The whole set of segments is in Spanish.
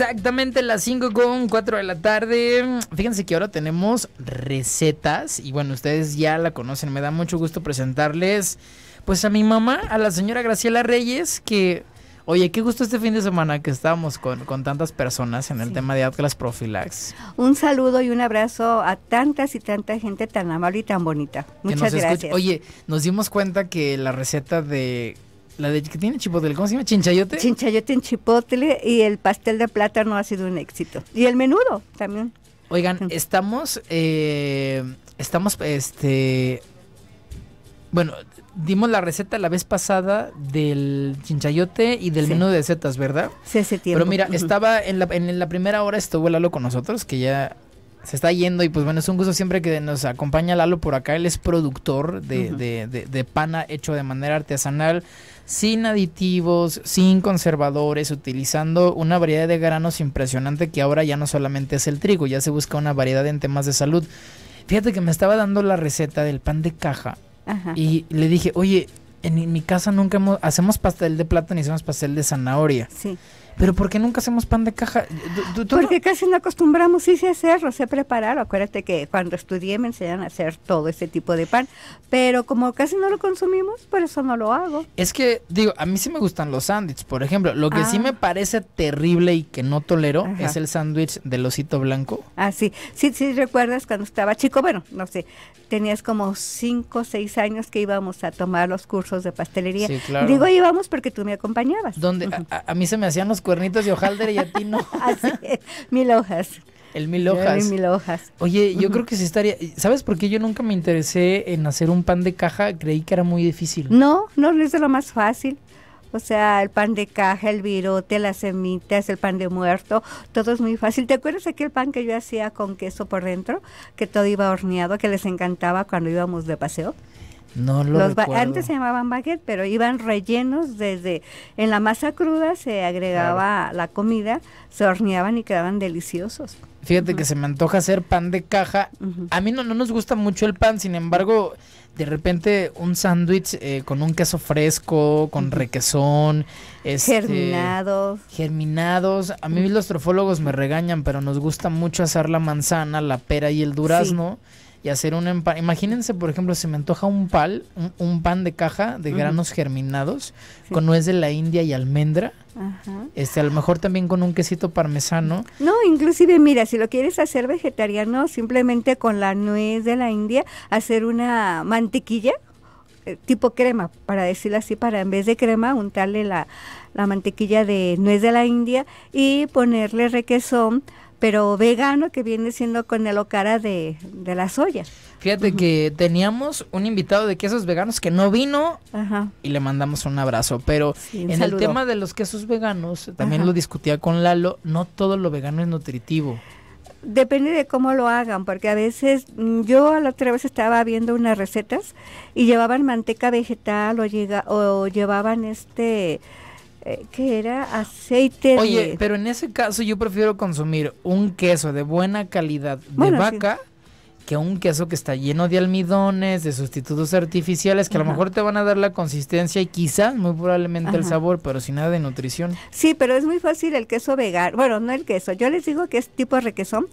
Exactamente las 5 con 4 de la tarde. Fíjense que ahora tenemos recetas y bueno, ustedes ya la conocen. Me da mucho gusto presentarles pues a mi mamá, a la señora Graciela Reyes, que Oye, qué gusto este fin de semana que estábamos con, tantas personas en el tema de Atlas Profilax. Un saludo y un abrazo a tantas y tanta gente tan amable y tan bonita. Muchas gracias. Oye, nos dimos cuenta que la receta de la de que tiene chipotle, ¿cómo se llama? ¿Chinchayote? Chinchayote en chipotle y el pastel de plátano ha sido un éxito. Y el menudo también. Oigan, estamos, eh, estamos, este, bueno, dimos la receta la vez pasada del chinchayote y del menú de setas, ¿verdad? Sí, ese tiempo. Pero mira, estaba en la, en la primera hora estuvo Lalo con nosotros, que ya se está yendo y pues bueno, es un gusto siempre que nos acompaña Lalo por acá. Él es productor de, de, de, pana hecho de manera artesanal, sin aditivos, sin conservadores, utilizando una variedad de granos impresionante que ahora ya no solamente es el trigo, ya se busca una variedad en temas de salud. Fíjate que me estaba dando la receta del pan de caja y le dije, oye, en, mi casa nunca hemos, hacemos pastel de plátano y hacemos pastel de zanahoria. Sí. Pero ¿por qué nunca hacemos pan de caja? Porque casi no acostumbramos, sí sé hacerlo, sé preparar. Acuérdate que cuando estudié me enseñan a hacer todo ese tipo de pan. Pero como casi no lo consumimos, por eso no lo hago. Es que, digo, a mí sí me gustan los sándwiches, por ejemplo. Lo que sí ah. me parece terrible y que no tolero es el sándwich del osito blanco. Ah, sí. Sí, sí, recuerdas cuando estaba chico. Bueno, no sé, tenías como cinco o seis años que íbamos a tomar los cursos de pastelería. Sí, claro. Digo íbamos porque tú me acompañabas. Donde a, mí se me hacían los cuernitos de hojalder y a ti no. Así mil hojas. El mil hojas. El mil hojas. Oye, yo creo que sí estaría. ¿Sabes por qué yo nunca me interesé en hacer un pan de caja? Creí que era muy difícil. No, no, es de lo más fácil. O sea, el pan de caja, el virote, las semitas, el pan de muerto, todo es muy fácil. ¿Te acuerdas aquel pan que yo hacía con queso por dentro? Que todo iba horneado, que les encantaba cuando íbamos de paseo. No lo recuerdo. Antes se llamaban baguette, pero iban rellenos desde... En la masa cruda se agregaba la comida, se horneaban y quedaban deliciosos. Fíjate que se me antoja hacer pan de caja. A mí no, no nos gusta mucho el pan, sin embargo de repente un sándwich eh, con un queso fresco, con requesón. Este, germinados. Germinados. A mí los trofólogos me regañan, pero nos gusta mucho hacer la manzana, la pera y el durazno. Y hacer un empan. Imagínense, por ejemplo, se me antoja un pal, un, pan de caja de granos germinados con nuez de la India y almendra. Este, a lo mejor también con un quesito parmesano. No, inclusive, mira, si lo quieres hacer vegetariano, simplemente con la nuez de la India, hacer una mantequilla eh, tipo crema, para decirlo así, para en vez de crema untarle la, la mantequilla de nuez de la India y ponerle requesón, pero vegano que viene siendo con el ocara de, de la soya. Fíjate que teníamos un invitado de quesos veganos que no vino y le mandamos un abrazo. Pero en el tema de los quesos veganos, también lo discutía con Lalo, no todo lo vegano es nutritivo. Depende de cómo lo hagan, porque a veces mm, yo la otra vez estaba viendo unas recetas y llevaban manteca vegetal o, llega, o llevaban este... Eh, ¿Qué era? Aceite Oye, pero en ese caso yo prefiero consumir un queso de buena calidad de vaca que un queso que está lleno de almidones, de sustitutos artificiales, que a lo mejor te van a dar la consistencia y quizás, muy probablemente el sabor, pero sin nada de nutrición. Sí, pero es muy fácil el queso vegano. Bueno, no el queso. Yo les digo que es tipo de requesón.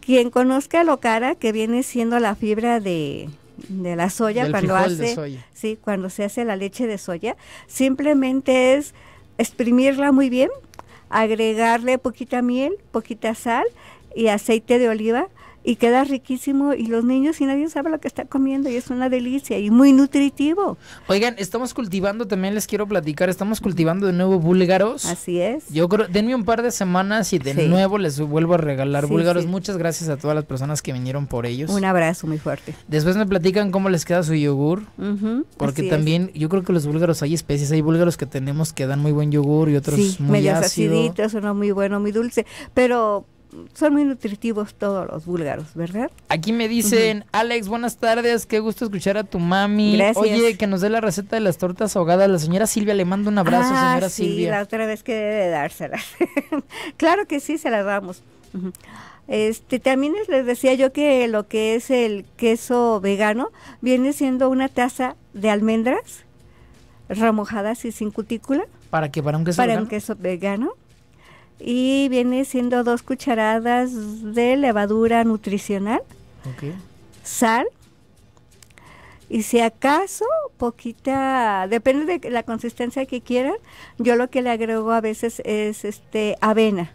Quien conozca lo cara, que viene siendo la fibra de, de la soya cuando hace sí cuando se hace la leche de soya simplemente es exprimirla muy bien agregarle poquita miel poquita sal y aceite de oliva y queda riquísimo y los niños y nadie sabe lo que está comiendo y es una delicia y muy nutritivo. Oigan, estamos cultivando, también les quiero platicar, estamos cultivando de nuevo búlgaros. Así es. Yo creo, denme un par de semanas y de nuevo les vuelvo a regalar búlgaros. Muchas gracias a todas las personas que vinieron por ellos. Un abrazo muy fuerte. Después me platican cómo les queda su yogur, porque también yo creo que los búlgaros hay especies, hay búlgaros que tenemos que dan muy buen yogur y otros muy medios aciditos, uno muy bueno, muy dulce, pero son muy nutritivos todos los búlgaros, ¿verdad? Aquí me dicen, Alex, buenas tardes, qué gusto escuchar a tu mami. Gracias. Oye, que nos dé la receta de las tortas ahogadas. La señora Silvia le mando un abrazo, ah, señora sí, Silvia. la otra vez que debe dárselas. claro que sí, se las damos. Este, también les decía yo que lo que es el queso vegano viene siendo una taza de almendras remojadas y sin cutícula. ¿Para qué? ¿Para un queso Para vegano? un queso vegano y viene siendo dos cucharadas de levadura nutricional, sal y si acaso poquita, depende de la consistencia que quieran, yo lo que le agrego a veces es este avena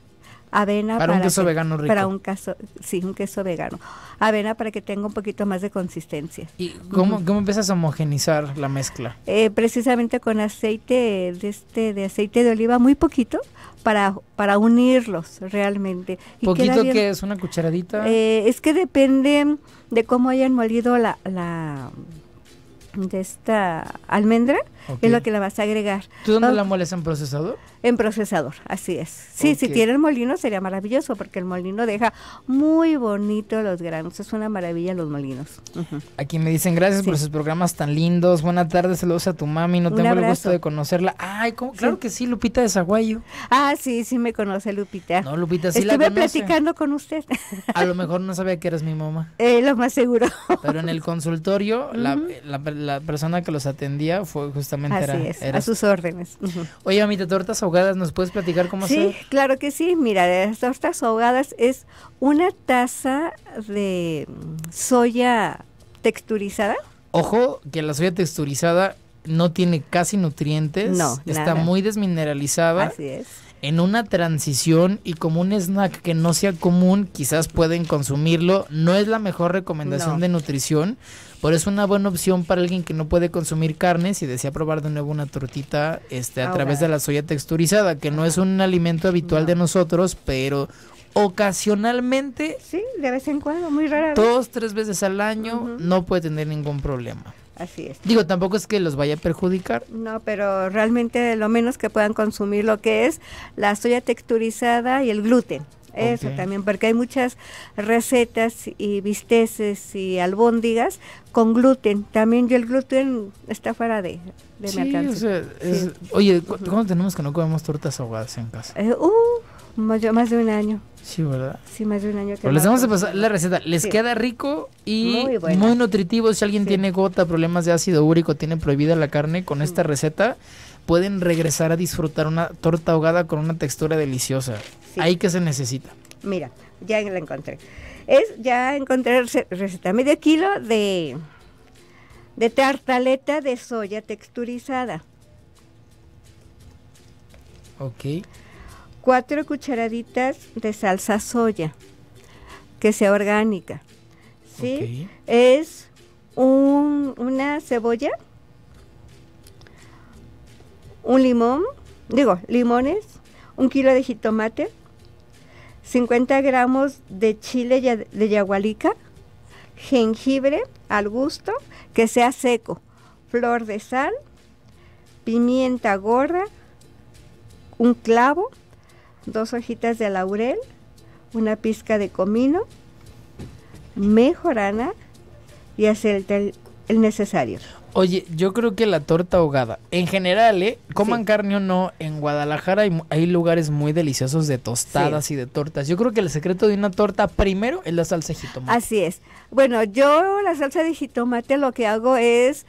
avena para, un queso vegano rico. Para un queso, sí, un queso vegano. Avena para que tenga un poquito más de consistencia. ¿Y cómo, cómo empiezas a homogenizar la mezcla? Eh, precisamente con aceite de este de aceite de oliva muy poquito para para unirlos realmente. ¿Poquito que es una cucharadita? Eh, es que depende de cómo hayan molido la, la de esta almendra, es lo que le vas a agregar. ¿Tú dónde la moles en procesador? En procesador, así es. Sí, si tienen molino sería maravilloso porque el molino deja muy bonito los granos. Es una maravilla los molinos. Aquí me dicen gracias por sus programas tan lindos. Buenas tardes, saludos a tu mami. No tengo el gusto de conocerla. Ay, claro que sí, Lupita de Zaguayo. Ah, sí, sí me conoce Lupita. No, Lupita sí Estuve la conoce. platicando con usted. A lo mejor no sabía que eras mi mamá. Eh, lo más seguro. Pero en el consultorio, la, la, persona que los atendía fue justamente Así era, es, a sus órdenes. Oye, mamita, tortas ahogadas, ¿nos puedes platicar cómo Sí, claro que sí. Mira, las tortas ahogadas es una taza de soya texturizada. Ojo, que la soya texturizada no tiene casi nutrientes. No, Está muy desmineralizada. Así es en una transición y como un snack que no sea común, quizás pueden consumirlo. No es la mejor recomendación de nutrición, pero es una buena opción para alguien que no puede consumir carne si desea probar de nuevo una tortita este, a través de la soya texturizada, que no es un alimento habitual de nosotros, pero ocasionalmente. Sí, de vez en cuando, muy rara. Dos, tres veces al año, no puede tener ningún problema. Así es. Digo, tampoco es que los vaya a perjudicar. No, pero realmente lo menos que puedan consumir lo que es la soya texturizada y el gluten. Eso también, porque hay muchas recetas y bisteces y albóndigas con gluten. También yo el gluten está fuera de, de mi alcance. Oye, ¿cuándo tenemos que no comemos tortas ahogadas en casa? Eh, uh, más, más, de un año. Sí, ¿verdad? Sí, más de un año. Que les vamos a pasar la receta. Les queda rico y muy, nutritivo. Si alguien tiene gota, problemas de ácido úrico, tiene prohibida la carne, con esta receta pueden regresar a disfrutar una torta ahogada con una textura deliciosa. Ahí que se necesita. Mira, ya la encontré. Es, ya encontré receta. Medio kilo de, de tartaleta de soya texturizada. Ok. Cuatro cucharaditas de salsa soya, que sea orgánica. ¿Sí? Es un, una cebolla, un limón, digo, limones, un kilo de jitomate, 50 gramos de chile de yagualica, jengibre al gusto, que sea seco, flor de sal, pimienta gorda, un clavo, dos hojitas de laurel, una pizca de comino, mejorana y hacer el necesario. Oye, yo creo que la torta ahogada, en general, ¿eh? Coman carne o no, en Guadalajara hay, lugares muy deliciosos de tostadas y de tortas. Yo creo que el secreto de una torta primero es la salsa de jitomate. Así es. Bueno, yo la salsa de jitomate lo que hago es,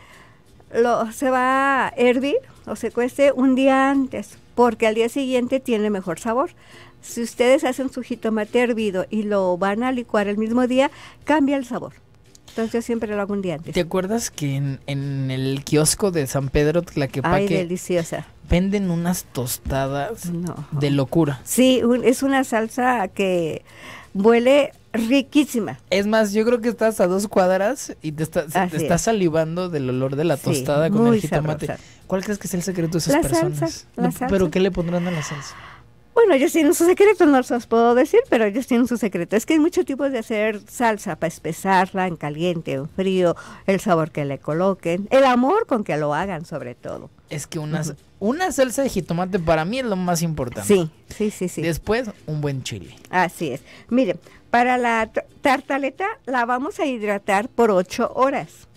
lo, se va a hervir o se cuece un día antes, porque al día siguiente tiene mejor sabor. Si ustedes hacen su jitomate hervido y lo van a licuar el mismo día, cambia el sabor. Entonces yo siempre lo hago un día antes. ¿Te acuerdas que en, el kiosco de San Pedro Tlaquepaque Ay, deliciosa. venden unas tostadas de locura? Sí, es una salsa que huele riquísima. Es más, yo creo que estás a dos cuadras y te, estás salivando del olor de la tostada con el jitomate. ¿Cuál crees que es el secreto de esas personas? ¿Pero qué le pondrán a la salsa? Bueno, ellos tienen su secreto, no se los puedo decir, pero ellos tienen su secreto. Es que hay muchos tipos de hacer salsa para espesarla en caliente, en frío, el sabor que le coloquen, el amor con que lo hagan sobre todo. Es que una, una salsa de jitomate para mí es lo más importante. Sí, sí, sí, sí. Después, un buen chile. Así es. Miren, para la tartaleta la vamos a hidratar por ocho horas.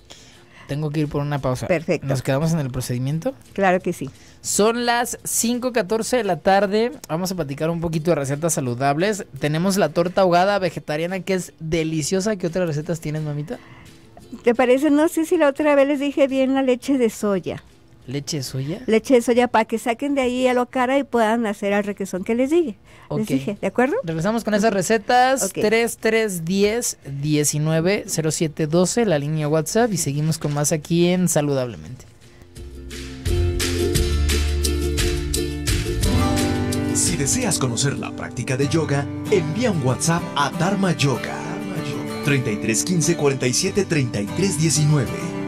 Tengo que ir por una pausa. Perfecto. ¿Nos quedamos en el procedimiento? Claro que sí. Son las 5.14 de la tarde. Vamos a platicar un poquito de recetas saludables. Tenemos la torta ahogada vegetariana que es deliciosa. ¿Qué otras recetas tienes, mamita? ¿Te parece? No sé si la otra vez les dije bien la leche de soya. ¿Leche de soya? Leche de soya para que saquen de ahí a lo cara y puedan hacer el requesón que les dije. Les dije, ¿de acuerdo? Regresamos con esas recetas. Okay. 3310 190712 la línea WhatsApp, y seguimos con más aquí en Saludablemente. Si deseas conocer la práctica de yoga, envía un WhatsApp a Dharma Yoga. 3315 47 33 19.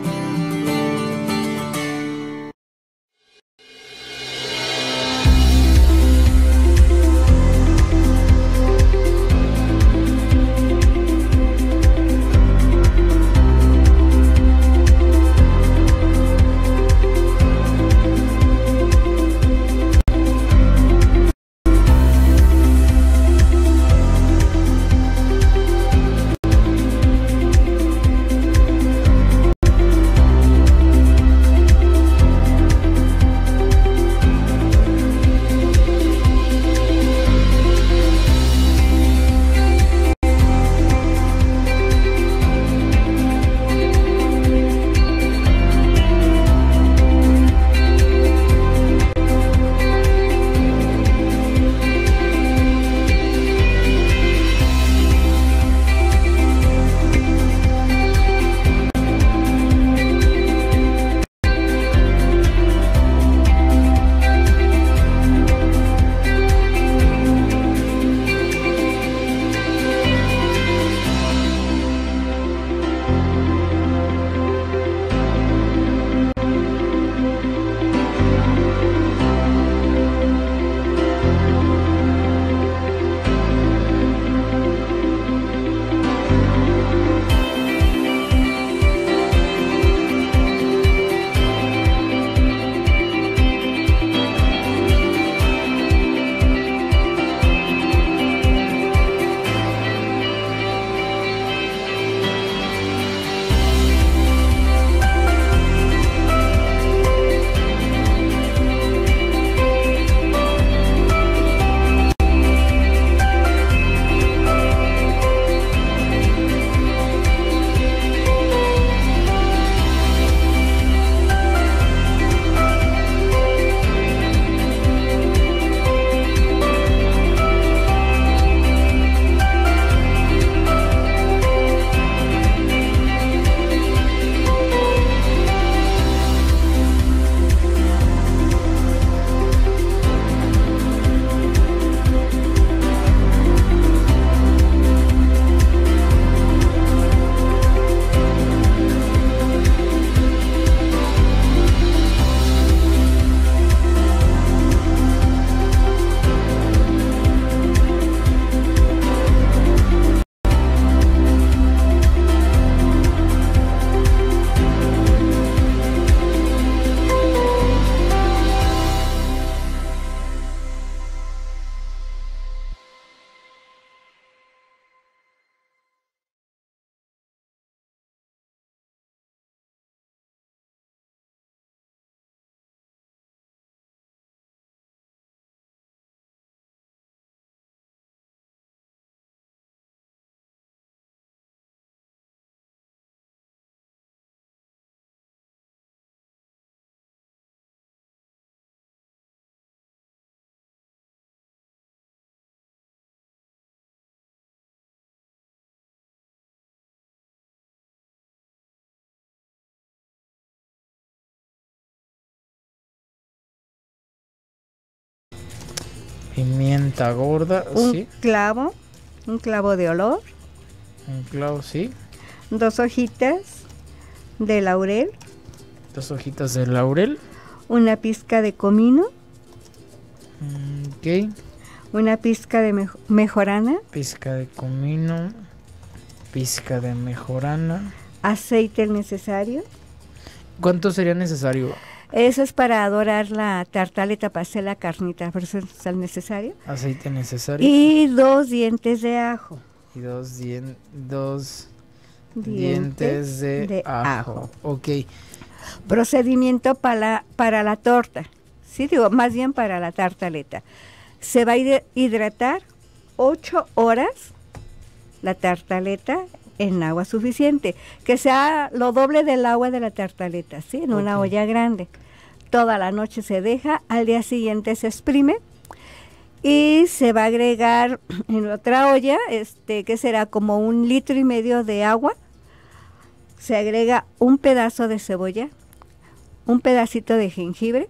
Pimienta gorda, un clavo, un clavo de olor. Un clavo, sí. Dos hojitas de laurel. Dos hojitas de laurel. Una pizca de comino. Mm, ok. Una pizca de mejorana. Pizca de comino. Pizca de mejorana. Aceite necesario. ¿Cuánto sería necesario? Eso es para adorar la tartaleta, la carnita, por eso es el necesario. Aceite necesario. Y dos dientes de ajo. Y dos, dos dientes, de, ajo. Ok. Procedimiento para la, para la torta. Sí, digo, más bien para la tartaleta. Se va a hidratar ocho horas la tartaleta en agua suficiente, que sea lo doble del agua de la tartaleta, ¿sí? En una olla grande toda la noche se deja, al día siguiente se exprime y se va a agregar en otra olla, este, que será como un litro y medio de agua. Se agrega un pedazo de cebolla, un pedacito de jengibre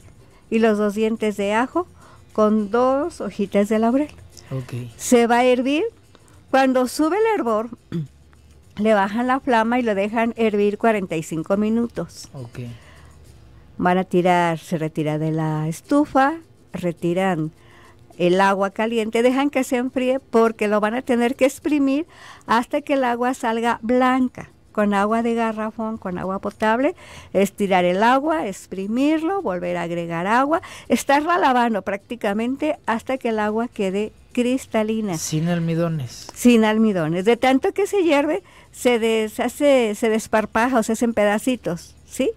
y los dos dientes de ajo con dos hojitas de laurel. Se va a hervir. Cuando sube el hervor, le bajan la flama y lo dejan hervir 45 minutos. Van a tirar, se retira de la estufa, retiran el agua caliente, dejan que se enfríe porque lo van a tener que exprimir hasta que el agua salga blanca con agua de garrafón, con agua potable, estirar el agua, exprimirlo, volver a agregar agua, estarla lavando prácticamente hasta que el agua quede cristalina. Sin almidones. Sin almidones. De tanto que se hierve, se deshace, se desparpaja o se hacen pedacitos, ¿sí?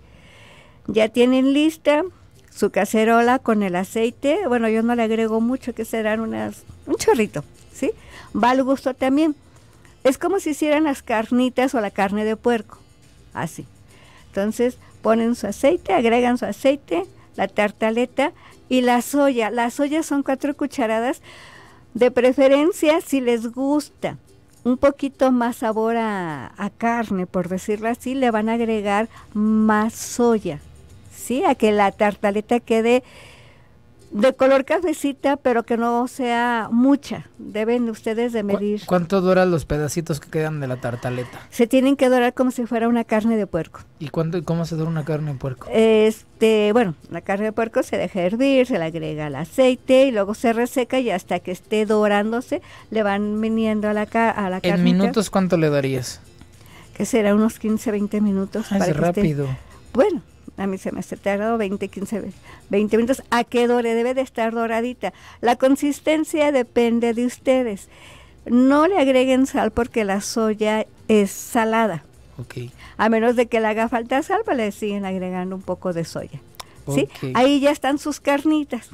Ya tienen lista su cacerola con el aceite. Bueno, yo no le agrego mucho, que serán unas, un chorrito, ¿sí? Va al gusto también. Es como si hicieran las carnitas o la carne de puerco, así. Entonces ponen su aceite, agregan su aceite, la tartaleta y la soya. La soya son cuatro cucharadas, de preferencia si les gusta un poquito más sabor a, a carne, por decirlo así, le van a agregar más soya. A que la tartaleta quede de color cafecita, pero que no sea mucha. Deben ustedes de medir. ¿Cuánto duran los pedacitos que quedan de la tartaleta? Se tienen que dorar como si fuera una carne de puerco. ¿Y cuánto, cómo se dora una carne de puerco? Este, bueno, la carne de puerco se deja hervir, se le agrega el aceite y luego se reseca y hasta que esté dorándose le van viniendo a la, a la carne. ¿En minutos cuánto le darías? Que será unos 15, 20 minutos. Ah, es rápido. Bueno, a mí se me ha tardado 20, 15, 20 minutos a que dore, debe de estar doradita. La consistencia depende de ustedes. No le agreguen sal porque la soya es salada. Okay. A menos de que le haga falta sal, pues le siguen agregando un poco de soya. ¿sí? Ahí ya están sus carnitas.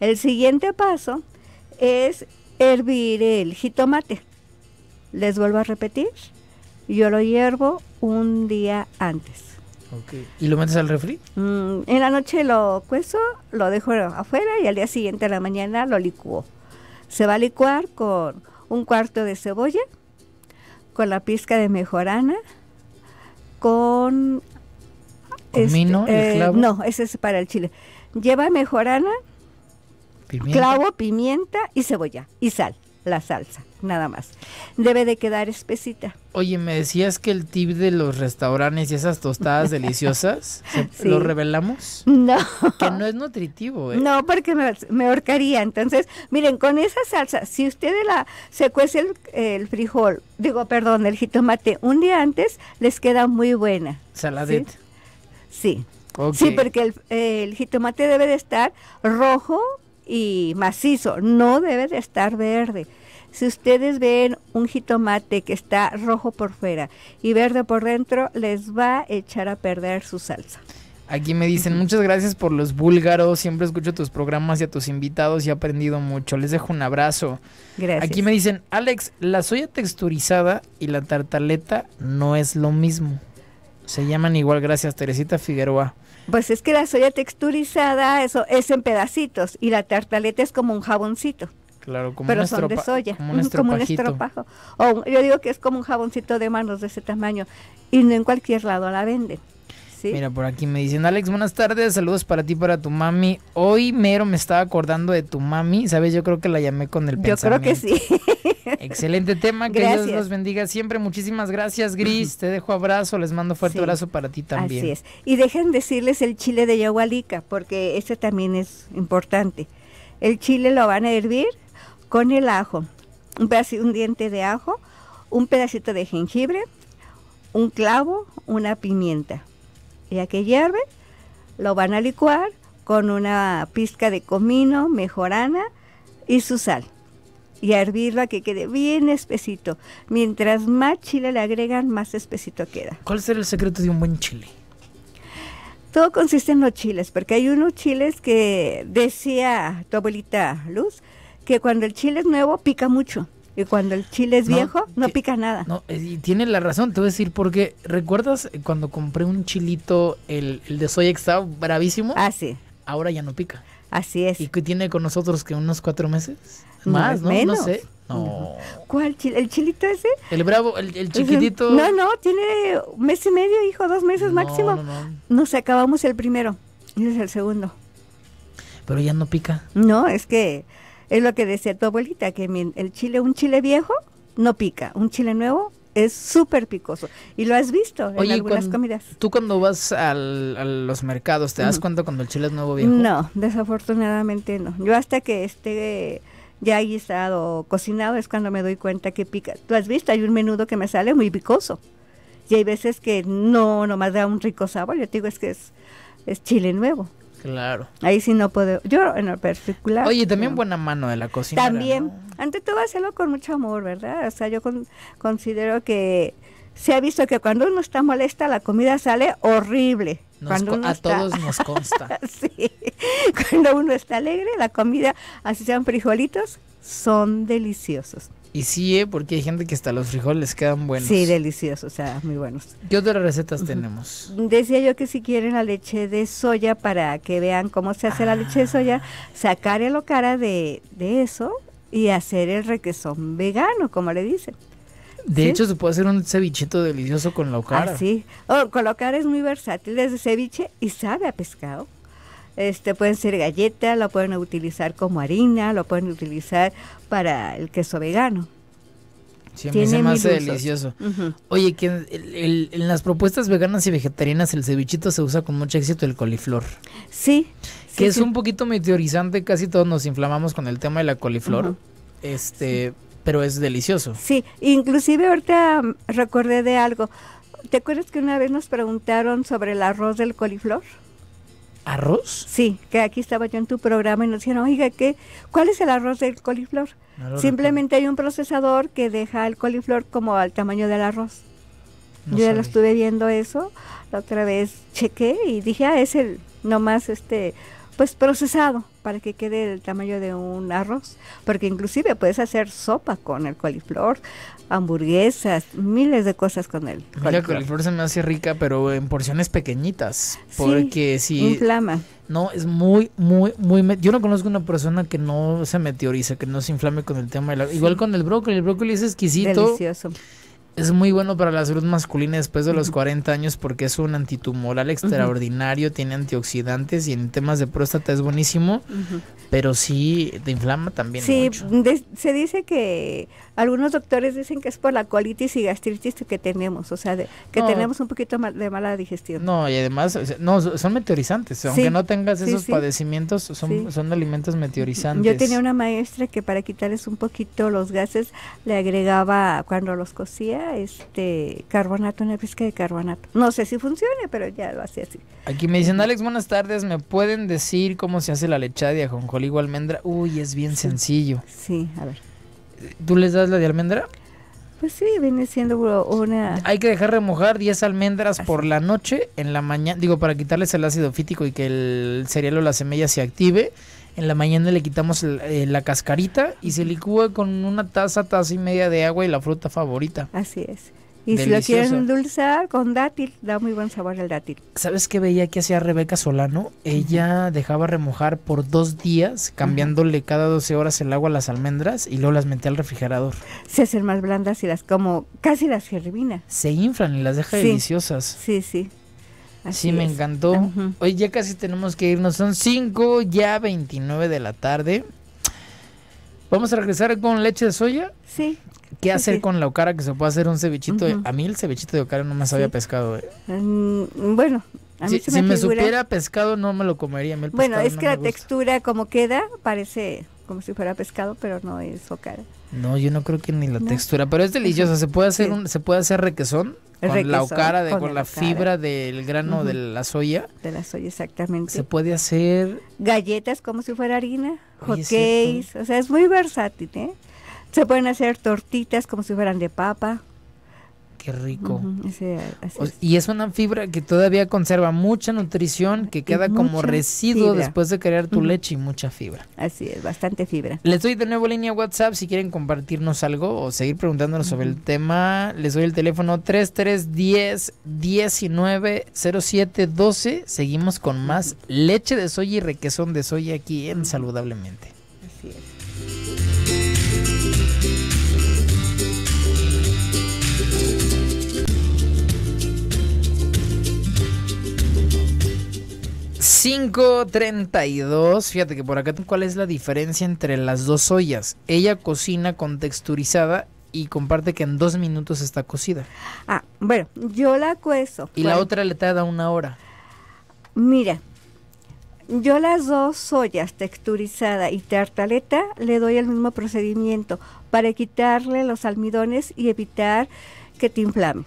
El siguiente paso es hervir el jitomate. Les vuelvo a repetir, yo lo hiervo un día antes. ¿Y lo metes al refri? Mm, en la noche lo cuezo, lo dejo afuera y al día siguiente a la mañana lo licuo. Se va a licuar con un cuarto de cebolla, con la pizca de mejorana, con... ¿Comino? Este, clavo? No, ese es para el chile. Lleva mejorana, clavo, pimienta y cebolla y sal la salsa, nada más. Debe de quedar espesita. Oye, me decías que el tip de los restaurantes y esas tostadas deliciosas, ¿lo revelamos? No. Que no es nutritivo, ¿eh? No, porque me, me, ahorcaría. Entonces, miren, con esa salsa, si usted la, se cuece el, frijol, digo, perdón, el jitomate, un día antes, les queda muy buena. Saladet. Sí. Sí, porque el, el jitomate debe de estar rojo y macizo, no debe de estar verde. Si ustedes ven un jitomate que está rojo por fuera y verde por dentro, les va a echar a perder su salsa. Aquí me dicen, muchas gracias por los búlgaros, siempre escucho tus programas y a tus invitados y he aprendido mucho. Les dejo un abrazo. Gracias. Aquí me dicen, Alex, la soya texturizada y la tartaleta no es lo mismo. Se llaman igual, gracias Teresita Figueroa. Pues es que la soya texturizada eso es en pedacitos y la tartaleta es como un jaboncito. Claro, como pero un son de soya, como un, como un estropajo. O yo digo que es como un jaboncito de manos de ese tamaño y no en cualquier lado la venden. ¿Sí? Mira, por aquí me dicen, Alex, buenas tardes, saludos para ti, para tu mami. Hoy mero me estaba acordando de tu mami, ¿sabes? Yo creo que la llamé con el yo pensamiento. Creo que sí. Excelente tema, que Dios los bendiga siempre. Muchísimas gracias, Gris. Te dejo abrazo, les mando fuerte abrazo para ti también. Así es. Y dejen decirles el chile de yahualica, porque ese también es importante. El chile lo van a hervir con el ajo, un, un diente de ajo, un pedacito de jengibre, un clavo, una pimienta. Ya que hierve, lo van a licuar con una pizca de comino, mejorana y su sal y a hervirla que quede bien espesito. Mientras más chile le agregan, más espesito queda. ¿Cuál será el secreto de un buen chile? Todo consiste en los chiles, porque hay unos chiles que decía tu abuelita Luz, que cuando el chile es nuevo pica mucho Y cuando el chile es viejo, no pica nada. No, eh, y tiene la razón, te voy a decir, porque ¿recuerdas cuando compré un chilito, el, el de soya que estaba bravísimo? Ah, sí. Ahora ya no pica. Así es. ¿Y qué tiene con nosotros que unos cuatro meses? Más, ¿no? Menos. No sé. No. ¿Cuál chile? ¿El chilito ese? El bravo, el, el chiquitito. No, no, tiene un mes y medio, hijo, dos meses máximo. No, no. Nos acabamos el primero y es el segundo. Pero ya no pica. No, es que es lo que decía tu abuelita, que el chile, un chile viejo no pica, un chile nuevo es súper picoso. Y lo has visto en algunas comidas. ¿Tú cuando vas al, a los mercados te das cuenta cuando el chile es nuevo viejo? No, desafortunadamente no. Yo hasta que esté ya estado cocinado es cuando me doy cuenta que pica. Tú has visto, hay un menudo que me sale muy picoso. Y hay veces que no, nomás da un rico sabor. Yo te digo, es que es, es chile nuevo. Claro. Ahí sí no puedo. Yo en lo particular. Oye, también buena mano de la cocina. También. Ante todo hacerlo con mucho amor, ¿verdad? O sea, yo considero que se ha visto que cuando uno está molesta la comida sale horrible. cuando a todos nos consta. sí. Cuando uno está alegre, la comida, así sean frijolitos, son deliciosos. Y sí, ¿eh? porque hay gente que hasta los frijoles quedan buenos. Sí, deliciosos, o sea, muy buenos. ¿Qué otras recetas tenemos? Decía yo que si quieren la leche de soya para que vean cómo se hace la leche de soya, sacar el ocara de, de eso y hacer el requesón vegano, como le dicen. De hecho, se puede hacer un cevichito delicioso con la ocara. Ah, sí. Oh, con la ocara es muy versátil, desde ceviche y sabe a pescado. Este, pueden ser galletas, lo pueden utilizar como harina, lo pueden utilizar para el queso vegano. Sí, se me hace delicioso. Oye, que en las propuestas veganas y vegetarianas el cevichito se usa con mucho éxito el coliflor. Sí. Que es un poquito meteorizante, casi todos nos inflamamos con el tema de la coliflor. Este, pero es delicioso. Sí, inclusive ahorita recordé de algo. ¿Te acuerdas que una vez nos preguntaron sobre el arroz del coliflor? ¿Arroz? Sí, que aquí estaba yo en tu programa y nos dijeron, oiga, ¿qué, ¿cuál es el arroz del coliflor? Simplemente hay un procesador que deja el coliflor como al tamaño del arroz. yo ya lo estuve viendo eso, la otra vez chequé y dije, ah, es el nomás este, pues procesado para que quede el tamaño de un arroz, porque inclusive puedes hacer sopa con el coliflor, hamburguesas, miles de cosas con él. Mira, el coliflor se me hace rica, pero en porciones pequeñitas, porque si inflama. No, es muy, muy, muy... Yo no conozco una persona que no se meteoriza, que no se inflame con el tema de la... Igual con el brócoli, el brócoli es exquisito. Delicioso. Es muy bueno para la salud masculina después de los 40 años porque es un antitumoral extraordinario, tiene antioxidantes y en temas de próstata es buenísimo, pero sí te inflama también. Sí, se dice que algunos doctores dicen que es por la colitis y gastritis que tenemos, o sea, que tenemos un poquito de mala digestión. No, y además, no, son meteorizantes, aunque no tengas esos padecimientos, son, son alimentos meteorizantes. Yo tenía una maestra que para quitarles un poquito los gases le agregaba cuando los cocía este carbonato, una pizca de carbonato. No sé si funcione, pero ya lo hacía así. Aquí me dicen, Alex, buenas tardes, ¿me pueden decir cómo se hace la lechada de ajonjolí o almendra? Uy, es bien sencillo. Sí, a ver. ¿Tú les das la de almendra? Pues sí, viene siendo una... Hay que dejar remojar 10 almendras por la noche, en la mañana, digo, para quitarles el ácido fítico y que el cereal o la semilla se active. En la mañana le quitamos eh, la cascarita y se licúa con una taza, taza y media de agua y la fruta favorita. Así es. Y si lo quieren endulzar con dátil, da muy buen sabor el dátil. ¿Sabes qué veía que hacía Rebeca Solano? Ella dejaba remojar por dos días, cambiándole cada 12 horas el agua a las almendras y luego las metía al refrigerador. Se hacen más blandas y las como casi las germinas. Se inflan y las deja deliciosas. Sí, sí. Así sí, me encantó. Hoy ya casi tenemos que irnos. Son 5, ya 29 de la tarde. ¿Vamos a regresar con leche de soya? Sí. ¿Qué hacer con la ocara que se puede hacer un cevichito? A mí el cevichito de ocara no me sabía pescado. Eh. Mm, bueno, a mí si, se me, supiera pescado no me lo comería. bueno, es que la textura como queda parece como si fuera pescado, pero no es ocara. No, yo no creo que ni la textura, pero es deliciosa. Se puede hacer un, se puede hacer requesón con la ocara, de, con, la fibra del grano de la soya. De la soya, exactamente. Se puede hacer galletas como si fuera harina, hotcakes, o sea, es muy versátil, ¿eh? Se pueden hacer tortitas como si fueran de papa. Qué rico. y es una fibra que todavía conserva mucha nutrición, que queda como residuo después de crear tu leche y mucha fibra. Así es, bastante fibra. Les doy de nuevo línea WhatsApp si quieren compartirnos algo o seguir preguntándonos sobre el tema. Les doy el teléfono 3310 19 07 12. Seguimos con más leche de soya y requesón de soya aquí en Saludablemente. Así es. 5.32. Fíjate que por acá, ¿cuál es la diferencia entre las dos ollas? Ella cocina con texturizada y comparte que en dos minutos está cocida. Ah, bueno, yo la cuezo. Y la otra le tarda una hora. Mira, yo las dos ollas, texturizada y tartaleta, le doy el mismo procedimiento para quitarle los almidones y evitar que te inflame.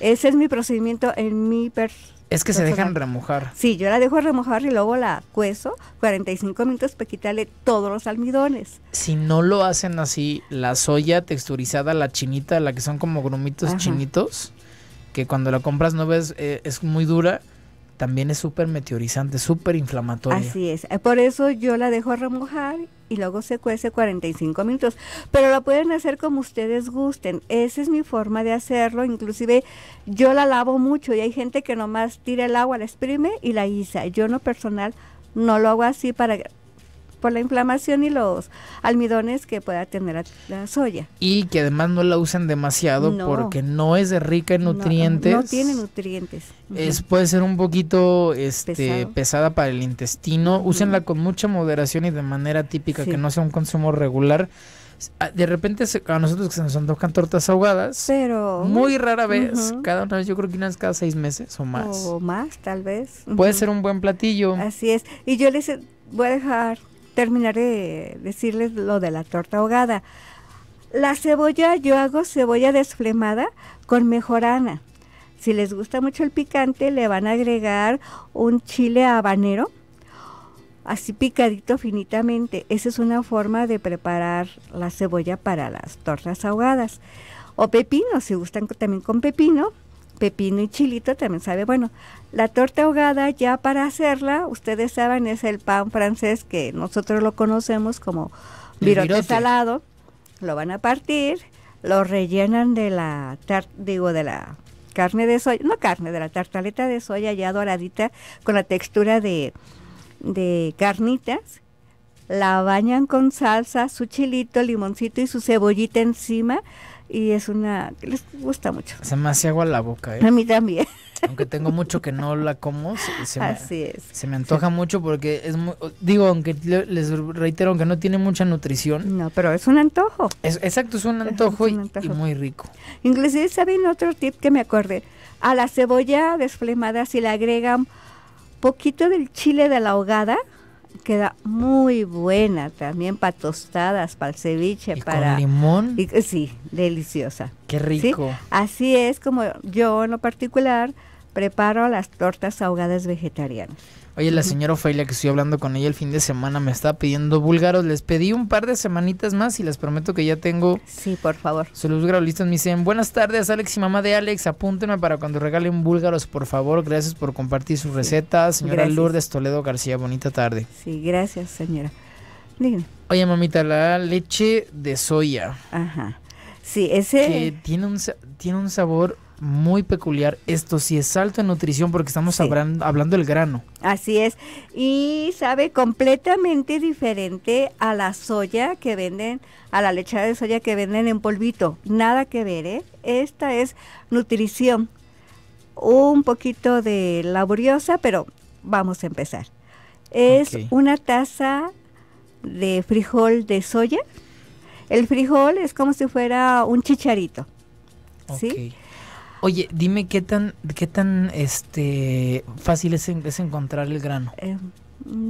Ese es mi procedimiento en mi persona es que se dejan remojar. Sí, yo la dejo remojar y luego la cuezo 45 minutos para quitarle todos los almidones. Si no lo hacen así, la soya texturizada, la chinita, la que son como grumitos chinitos, que cuando la compras no ves, eh, es muy dura, también es súper meteorizante, súper inflamatoria. Así es, eh, por eso yo la dejo remojar y luego se cuece 45 minutos. Pero lo pueden hacer como ustedes gusten. Esa es mi forma de hacerlo. Inclusive yo la lavo mucho y hay gente que nomás tira el agua, la exprime y la guisa. Yo no personal no lo hago así para por la inflamación y los almidones que pueda tener la soya. Y que además no la usen demasiado porque no es de rica en nutrientes. No, tiene nutrientes. Es, puede ser un poquito este, pesada para el intestino. Úsenla con mucha moderación y de manera típica, que no sea un consumo regular. Ah, de repente a nosotros que se nos antojan tortas ahogadas, pero muy rara vez, cada una vez, yo creo que unas cada seis meses o más. O más, tal vez. Puede ser un buen platillo. Así es. Y yo les voy a dejar terminaré de decirles lo de la torta ahogada. La cebolla, yo hago cebolla desflemada con mejorana. Si les gusta mucho el picante, le van a agregar un chile habanero, así picadito finitamente. Esa es una forma de preparar la cebolla para las tortas ahogadas. O pepino, si gustan también con pepino, pepino y chilito también sabe bueno. La torta ahogada ya para hacerla, ustedes saben, es el pan francés que nosotros lo conocemos como virote, salado. Lo van a partir, lo rellenan de la digo de la carne de soya, no carne, de la tartaleta de soya ya doradita con la textura de, de carnitas. La bañan con salsa, su chilito, limoncito y su cebollita encima y es una les gusta mucho. Se me hace agua la boca, ¿eh? A mí también. Aunque tengo mucho que no la como, se, me, Así es. se me antoja mucho porque es muy, digo, aunque les reitero que no tiene mucha nutrición. No, pero es un antojo. Es, exacto, es un antojo, Y, muy rico. Inclusive, ¿saben otro tip que me acordé? A la cebolla desflemada, si le agregan poquito del chile de la ahogada, queda muy buena también para tostadas, para el ceviche, para con limón. sí, deliciosa. Qué rico. Así es como yo en lo particular preparo las tortas ahogadas vegetarianas. Oye, la señora Ofelia, que estoy hablando con ella el fin de semana, me está pidiendo búlgaros. Les pedí un par de semanitas más y les prometo que ya tengo. Sí, por favor. Sus búlgaros listos. Me dicen, buenas tardes, Alex y mamá de Alex. Apúntenme para cuando regalen búlgaros, por favor. Gracias por compartir sus recetas. Señora Lourdes Toledo García, bonita tarde. Sí, gracias, señora. Oye, mamita, la leche de soya. Ajá. Sí, ese. Que tiene un, tiene un sabor muy peculiar. Esto sí es alto en nutrición porque estamos hablando, hablando del grano. Así es. Y sabe completamente diferente a la soya que venden, a la lechada de soya que venden en polvito. Nada que ver, ¿eh? Esta es nutrición. Un poquito de laboriosa, pero vamos a empezar. Es una taza de frijol de soya. El frijol es como si fuera un chicharito. ¿Sí? Oye, dime qué tan, qué tan este fácil es, encontrar el grano. Eh,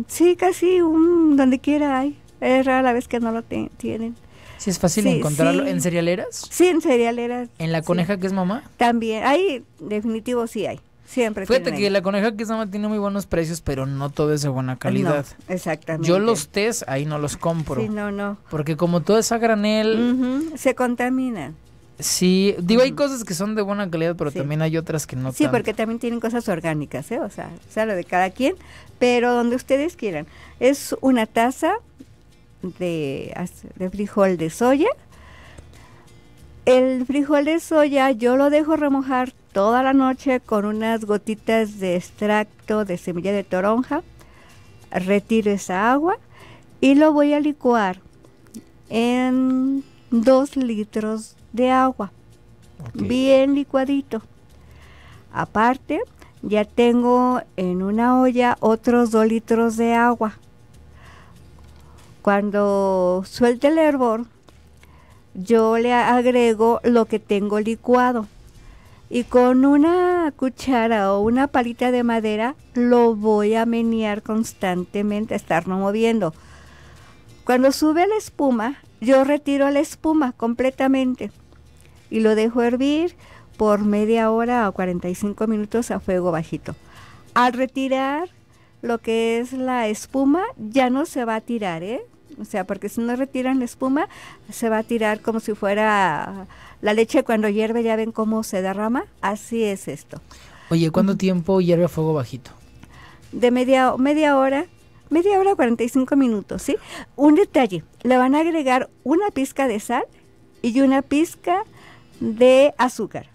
sí, casi un, donde quiera hay. Es rara la vez que no lo tienen. Sí, es fácil encontrarlo. ¿En cerealeras? Sí, en cerealeras. ¿En la coneja que es mamá? También. Ahí, definitivo, sí hay. Siempre. Fíjate que la coneja que es mamá tiene muy buenos precios, pero no todo es de buena calidad. exactamente. Yo los test ahí no los compro. Sí, no, no. Porque como todo es a granel. se contaminan. Sí, digo, hay cosas que son de buena calidad, pero también hay otras que no. Sí, porque también tienen cosas orgánicas, ¿eh? O sea, sea lo de cada quien, pero donde ustedes quieran. Es una taza de, de frijol de soya. El frijol de soya yo lo dejo remojar toda la noche con unas gotitas de extracto de semilla de toronja. Retiro esa agua y lo voy a licuar en dos litros de agua, bien licuadito. Aparte, ya tengo en una olla otros dos litros de agua. Cuando suelte el hervor, yo le agrego lo que tengo licuado y con una cuchara o una palita de madera lo voy a menear constantemente, estarlo moviendo. Cuando sube la espuma, yo retiro la espuma completamente y lo dejo hervir por media hora o 45 minutos a fuego bajito. Al retirar lo que es la espuma, ya no se va a tirar, ¿eh? O sea, porque si no retiran la espuma, se va a tirar como si fuera la leche cuando hierve, ya ven cómo se derrama. Así es esto. Oye, ¿cuánto tiempo hierve a fuego bajito? De media, media hora, media hora 45 minutos, ¿sí? Un detalle, le van a agregar una pizca de sal y una pizca de azúcar.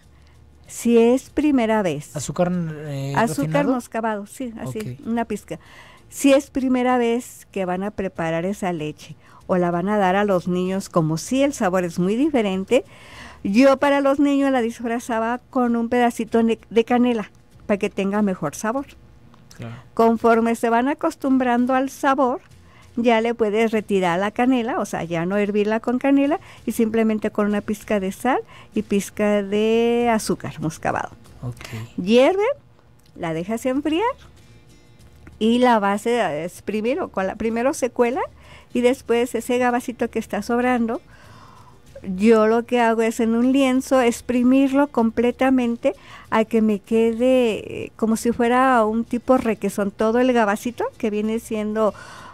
Si es primera vez. ¿Azúcar eh, Azúcar moscabado, sí, así, una pizca. Si es primera vez que van a preparar esa leche o la van a dar a los niños, como si el sabor es muy diferente, yo para los niños la disfrazaba con un pedacito de canela para que tenga mejor sabor. Conforme se van acostumbrando al sabor, ya le puedes retirar la canela, o sea, ya no hervirla con canela y simplemente con una pizca de sal y pizca de azúcar muscabado. Hierve, la dejas enfriar y la base a exprimir o con la, primero se cuela y después ese gabacito que está sobrando yo lo que hago es en un lienzo exprimirlo completamente a que me quede eh, como si fuera un tipo requesón todo el gabacito que viene siendo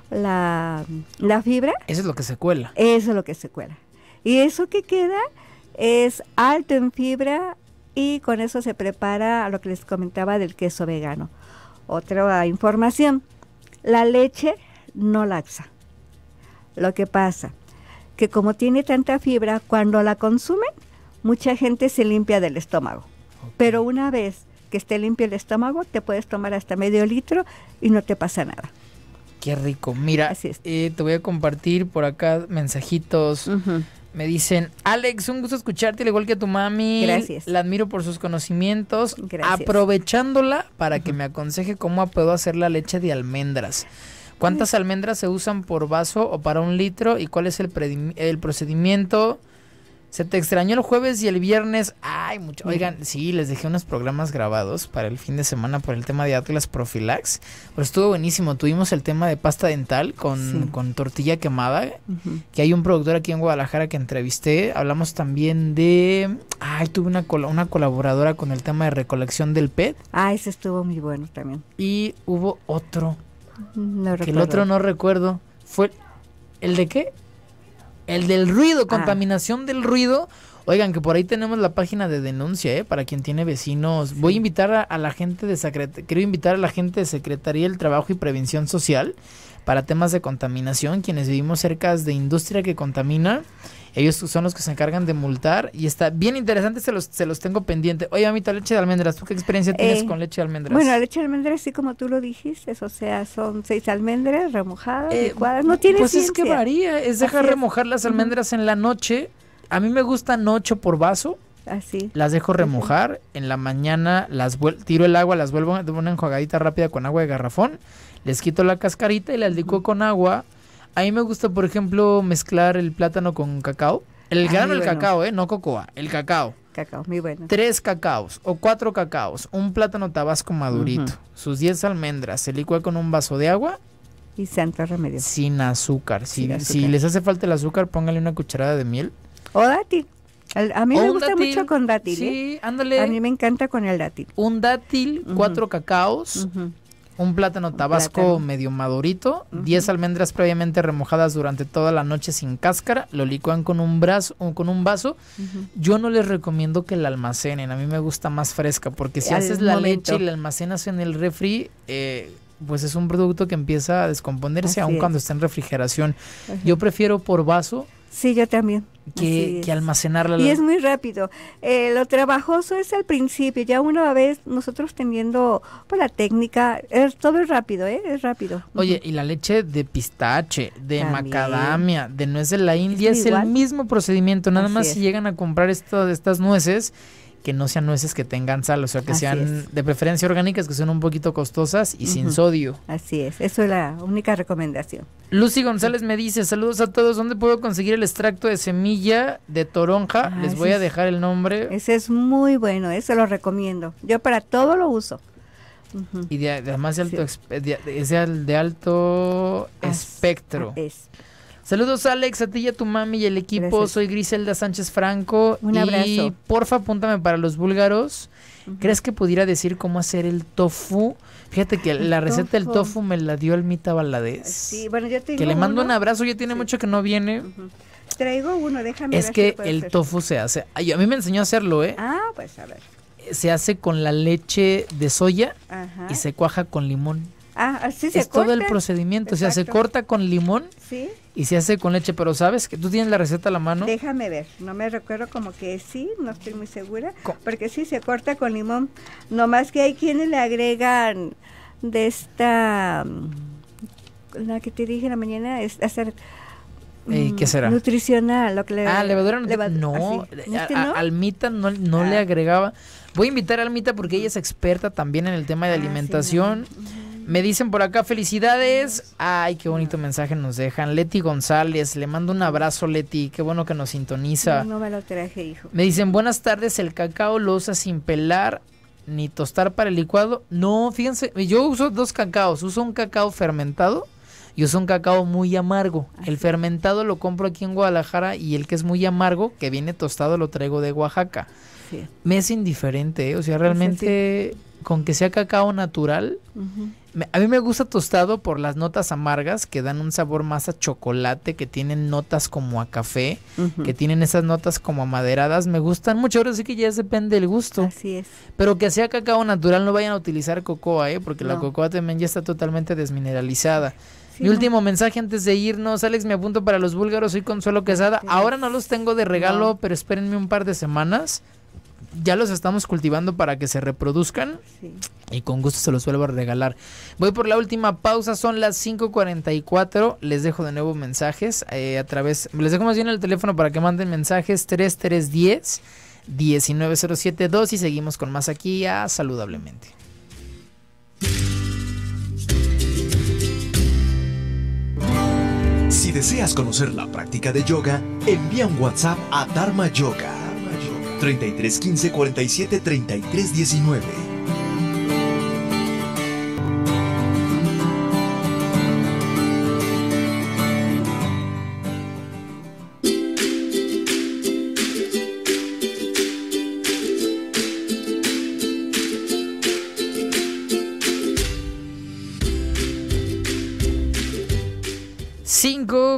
la, la fibra. Eso es lo que se cuela. Eso es lo que se cuela. Y eso que queda es alto en fibra y con eso se prepara lo que les comentaba del queso vegano. Otra información, la leche no laxa. Lo que pasa, que como tiene tanta fibra, cuando la consumen, mucha gente se limpia del estómago. Pero una vez que esté limpio el estómago, te puedes tomar hasta medio litro y no te pasa nada. Qué rico. Mira, eh, te voy a compartir por acá mensajitos. Me dicen, Alex, un gusto escucharte, al igual que tu mami. Gracias. La admiro por sus conocimientos. Gracias. Aprovechándola para que me aconseje cómo puedo hacer la leche de almendras. ¿Cuántas almendras se usan por vaso o para un litro? ¿Y cuál es el, el procedimiento? Se te extrañó el jueves y el viernes. Ay, mucho. Oigan, sí, les dejé unos programas grabados para el fin de semana por el tema de Atlas Profilax. Pero estuvo buenísimo. Tuvimos el tema de pasta dental con, con tortilla quemada. Que hay un productor aquí en Guadalajara que entrevisté. Hablamos también de. Ay, tuve una, una colaboradora con el tema de recolección del PET. Ah, ese estuvo muy bueno también. Y hubo otro. No que el otro no recuerdo. Fue. ¿El de qué? El del ruido, ah. contaminación del ruido. Oigan, que por ahí tenemos la página de denuncia, ¿eh? Para quien tiene vecinos. Voy a invitar a, la gente de quiero invitar a la gente de Secretaría del Trabajo y Prevención Social para temas de contaminación, quienes vivimos cerca de industria que contamina ellos son los que se encargan de multar y está bien interesante, se los, se los tengo pendiente. Oye, amita, leche de almendras, ¿tú qué experiencia tienes eh, con leche de almendras? Bueno, la leche de almendras, sí, como tú lo dijiste, o sea, son seis almendras remojadas, eh, licuadas, no tiene Pues es que varía, es dejar remojar las almendras en la noche. A mí me gustan ocho por vaso. Así. Las dejo remojar, en la mañana las tiro el agua, las vuelvo de una enjuagadita rápida con agua de garrafón, les quito la cascarita y las licuo con agua a mí me gusta, por ejemplo, mezclar el plátano con cacao. El grano del cacao, ¿eh? No cocoa, el cacao. Cacao, muy bueno. Tres cacaos o cuatro cacaos, un plátano tabasco madurito, sus diez almendras, se licúa con un vaso de agua. Y santo remedio. Sin azúcar. Si, si les hace falta el azúcar, póngale una cucharada de miel. O dátil. A mí me gusta mucho con dátil. Sí, ¿eh? ándale. A mí me encanta con el dátil. Un dátil, cuatro cacaos, un plátano tabasco medio madurito, 10 almendras previamente remojadas durante toda la noche sin cáscara, lo licuan con un brazo, con un vaso. Yo no les recomiendo que la almacenen, a mí me gusta más fresca, porque si haces la leche y la almacenas en el refri, eh, pues es un producto que empieza a descomponerse aún cuando está en refrigeración. Yo prefiero por vaso. Sí, yo también que, que almacenarla. Y es muy rápido. Eh, lo trabajoso es al principio, ya una vez nosotros teniendo pues, la técnica, es, todo es rápido, ¿eh? Es rápido. Oye, y la leche de pistache, de macadamia, de nuez de la India, es, el mismo procedimiento, nada más si llegan a comprar esto, estas nueces que no sean nueces que tengan sal, o sea, que sean de preferencia orgánicas, que son un poquito costosas y sin sodio. Así es, eso es la única recomendación. Lucy González me dice, saludos a todos, ¿dónde puedo conseguir el extracto de semilla de toronja? Ah, Les voy a dejar el nombre. Ese es muy bueno, ese lo recomiendo. Yo para todo lo uso. Y de, además de alto, es de, alto espectro. Es. Saludos Alex, a ti y a tu mami y el equipo. Soy Griselda Sánchez Franco. Un abrazo. Y porfa, apúntame para los búlgaros. ¿Crees que pudiera decir cómo hacer el tofu? Fíjate que la receta del tofu me la dio Almita Valadez. Sí, bueno, yo tengo Que le mando un abrazo, ya tiene mucho que no viene. Traigo uno, déjame Es que el tofu se hace. a mí me enseñó a hacerlo, ¿eh? Ah, pues a ver. Se hace con la leche de soya y se cuaja con limón. Ah, así se Es todo el procedimiento, o sea, se corta con limón. Sí y se hace con leche, pero ¿sabes que tú tienes la receta a la mano? Déjame ver, no me recuerdo como que sí, no estoy muy segura, porque sí se corta con limón, nomás que hay quienes le agregan de esta, mm, la que te dije en la mañana, es hacer... Eh, ¿Qué será? Nutricional, lo que le Ah, levadura no, no, Almita no, no le ah. agregaba. Voy a invitar a Almita porque ella es experta también en el tema de ah, alimentación. Me dicen por acá, felicidades. Ay, qué bonito mensaje nos dejan. Leti González, le mando un abrazo, Leti. Qué bueno que nos sintoniza. No, me lo traje, hijo. Me dicen, buenas tardes, el cacao lo usa sin pelar ni tostar para el licuado. No, fíjense, yo uso dos cacaos. Uso un cacao fermentado y uso un cacao muy amargo. El fermentado lo compro aquí en Guadalajara y el que es muy amargo, que viene tostado, lo traigo de Oaxaca. Me es indiferente, ¿eh? o sea, realmente con que sea cacao natural a mí me gusta tostado por las notas amargas que dan un sabor más a chocolate, que tienen notas como a café, que tienen esas notas como amaderadas. Me gustan mucho, ahora sí que ya depende del gusto. Así es. Pero que sea cacao natural, no vayan a utilizar cocoa, ¿eh? porque la cocoa también ya está totalmente desmineralizada. Mi último mensaje antes de irnos, Alex, me apunto para los búlgaros, soy Consuelo Quesada. Ahora no los tengo de regalo, pero espérenme un par de semanas ya los estamos cultivando para que se reproduzcan y con gusto se los vuelvo a regalar. Voy por la última pausa, son las 5.44, les dejo de nuevo mensajes eh, a través, les dejo más bien el teléfono para que manden mensajes 3310 19072 y seguimos con más aquí a Saludablemente. Si deseas conocer la práctica de yoga, envía un WhatsApp a Dharma Yoga 33 15 47 33 19.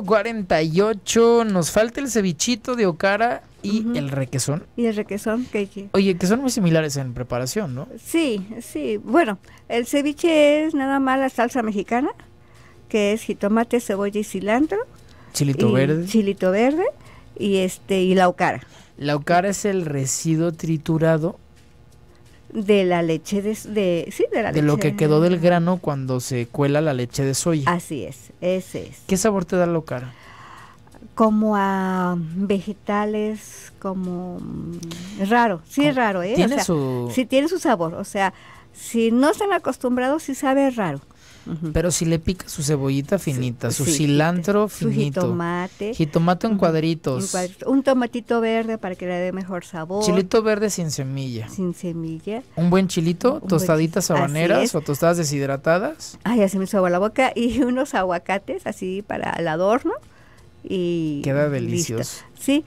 5.48. Nos falta el cevichito de Ocara y el requesón. Y el requesón, que Oye, que son muy similares en preparación, ¿no? Sí, sí. Bueno, el ceviche es nada más la salsa mexicana, que es jitomate, cebolla y cilantro. Chilito verde. Chilito verde y este y la ocara. La ocara es el residuo triturado de la leche de, de sí, de la de lo que quedó del grano cuando se cuela la leche de soya. Así es, ese es. ¿Qué sabor te da la ocara? Como a vegetales, como es raro, sí es raro, ¿eh? Tiene su sí tiene su sabor, o sea, si no están acostumbrados sí sabe raro. Pero si le pica su cebollita finita, su cilantro finito, su jitomate, jitomate en cuadritos, un tomatito verde para que le dé mejor sabor, chilito verde sin semilla, sin semilla, un buen chilito, tostaditas habaneras o tostadas deshidratadas, ay ya se me hizo la boca. Y unos aguacates así para el adorno. Y queda delicioso. Sí,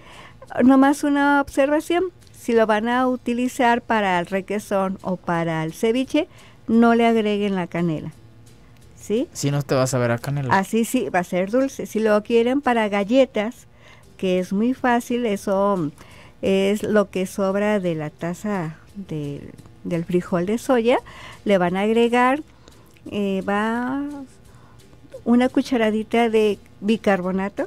nomás una observación, si lo van a utilizar para el requesón o para el ceviche no le agreguen la canela. ¿Sí? Si no te vas a ver a canela. Así sí, va a ser dulce. Si lo quieren para galletas, que es muy fácil, eso es lo que sobra de la taza del frijol de soya, le van a agregar, eh, va una cucharadita de bicarbonato,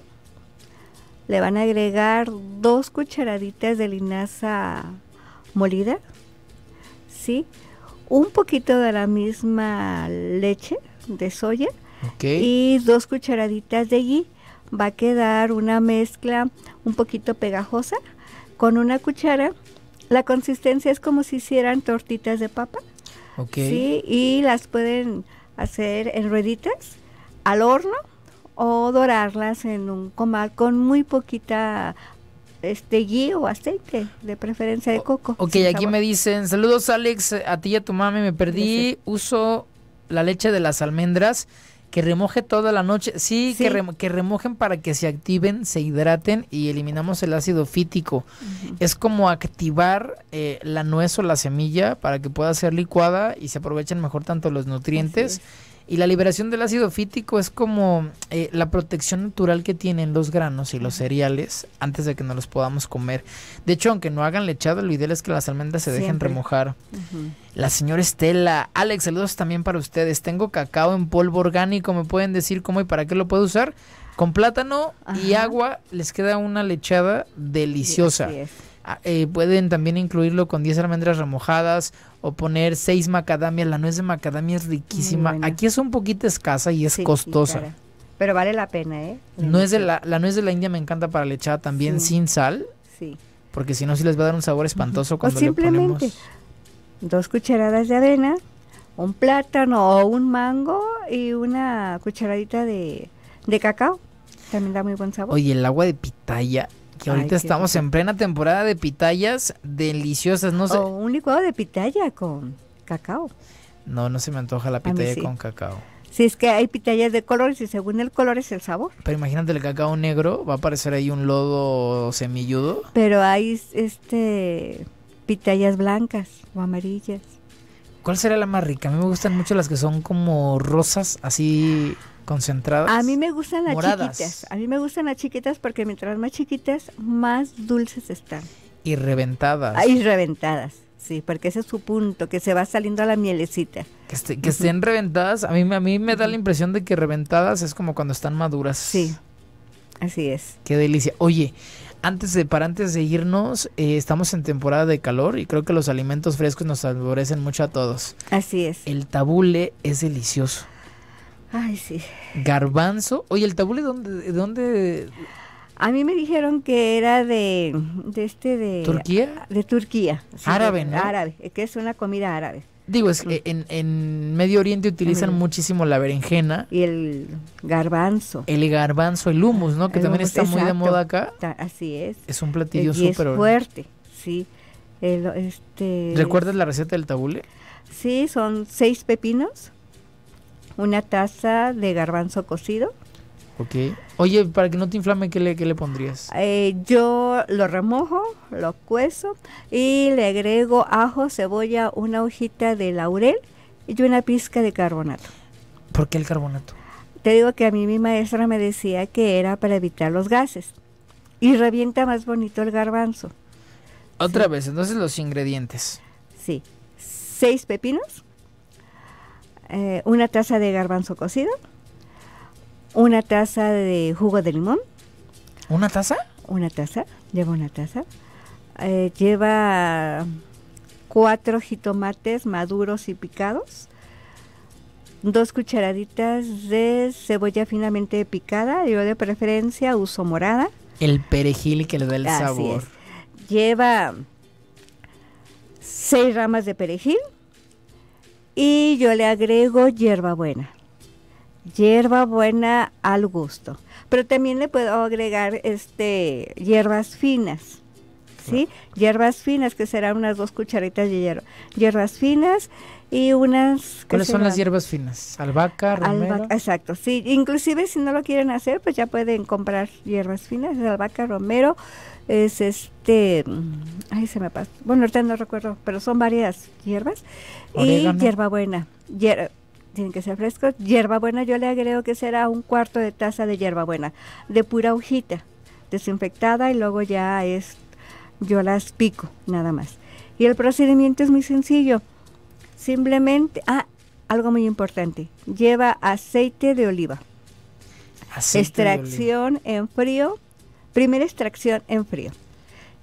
le van a agregar dos cucharaditas de linaza molida, ¿sí? Un poquito de la misma leche de soya y dos cucharaditas de ghee. Va a quedar una mezcla un poquito pegajosa. Con una cuchara, la consistencia es como si hicieran tortitas de papa. ¿sí? Y las pueden hacer en rueditas al horno o dorarlas en un comal con muy poquita este ghee o aceite, de preferencia de coco. Ok, aquí me dicen, saludos Alex, a ti y a tu mami, me perdí, uso la leche de las almendras que remoje toda la noche. Sí, Que, que, remojen para que se activen, se hidraten y eliminamos el ácido fítico. Es como activar eh, la nuez o la semilla para que pueda ser licuada y se aprovechen mejor tanto los nutrientes. Y la liberación del ácido fítico es como eh, la protección natural que tienen los granos y los cereales antes de que no los podamos comer. De hecho, aunque no hagan lechado, lo ideal es que las almendras se dejen remojar. La señora Estela, Alex, saludos también para ustedes. Tengo cacao en polvo orgánico, ¿me pueden decir cómo y para qué lo puedo usar? Con plátano y agua les queda una lechada deliciosa. Ah, eh, pueden también incluirlo con 10 almendras remojadas o poner 6 macadamias. La nuez de macadamia es riquísima. Aquí es un poquito escasa y es costosa. pero vale la pena, ¿eh? nuez de la, la nuez de la India me encanta para lechada también sin sal. Sí. Porque si no, sí les va a dar un sabor espantoso cuando o simplemente le ponemos... dos cucharadas de avena, un plátano o un mango y una cucharadita de, de cacao. También da muy buen sabor. Oye, el agua de pitaya que ahorita estamos en plena temporada de pitayas deliciosas, no sé. O un licuado de pitaya con cacao. No, no se me antoja la pitaya con cacao. Sí, es que hay pitayas de colores y según el color es el sabor. Pero imagínate el cacao negro, va a aparecer ahí un lodo semilludo. Pero hay este pitayas blancas o amarillas. ¿Cuál será la más rica? A mí me gustan mucho las que son como rosas, así concentradas. A mí me gustan las chiquitas. A mí me gustan las chiquitas porque mientras más chiquitas, más dulces están. Y reventadas. Ah, y reventadas. Sí, porque ese es su punto, que se va saliendo a la mielecita. Que, que estén reventadas, a mí, a mí me da la impresión de que reventadas es como cuando están maduras. Sí, así es. Qué delicia. Oye, antes de, para antes de irnos, eh, estamos en temporada de calor y creo que los alimentos frescos nos favorecen mucho a todos. Así es. El tabule es delicioso. Ay, sí. Garbanzo. Oye, ¿el tabule dónde, de dónde? A mí me dijeron que era de, de este de... ¿Turquía? De Turquía. árabe, ¿no? Árabe, que es una comida árabe. Digo, es que en, en Medio Oriente utilizan muchísimo la berenjena. Y el garbanzo. El garbanzo, el humus, ¿no? Que también está muy de moda acá. así es. Es un platillo súper... Es fuerte, sí. este, ¿Recuerdas la receta del tabule? Sí, son seis pepinos, una taza de garbanzo cocido. Ok. Oye, para que no te inflame, ¿qué le, qué le pondrías? Eh, yo lo remojo, lo cuezo y le agrego ajo, cebolla, una hojita de laurel y una pizca de carbonato. ¿Por qué el carbonato? Te digo que a mí mi maestra me decía que era para evitar los gases. Y revienta más bonito el garbanzo. Otra vez, entonces los ingredientes. Sí. Seis pepinos, eh, una taza de garbanzo cocido, una taza de jugo de limón. ¿Una taza? Una taza, lleva una taza. Eh, lleva cuatro jitomates maduros y picados, dos cucharaditas de cebolla finamente picada, yo de preferencia uso morada. El perejil que le da el sabor. Lleva seis ramas de perejil, y yo le agrego hierbabuena. Hierbabuena al gusto. Pero también le puedo agregar este hierbas finas. ¿Sí? Hierbas finas, que serán unas dos cucharitas de hierba. Hierbas finas y unas... ¿Cuáles son las hierbas finas? Albahaca, romero. exacto, sí. Inclusive si no lo quieren hacer, pues ya pueden comprar hierbas finas, albahaca, romero, es este... Mm, ay, se me pasa. Bueno, ahorita no recuerdo, pero son varias hierbas. Y hierbabuena. Hier tienen que ser frescos. Hierbabuena yo le agrego que será un cuarto de taza de hierbabuena, de pura hojita, desinfectada y luego ya es... Yo las pico, nada más. Y el procedimiento es muy sencillo Simplemente, ah, algo muy importante, lleva aceite de oliva. extracción en frío, primera extracción en frío.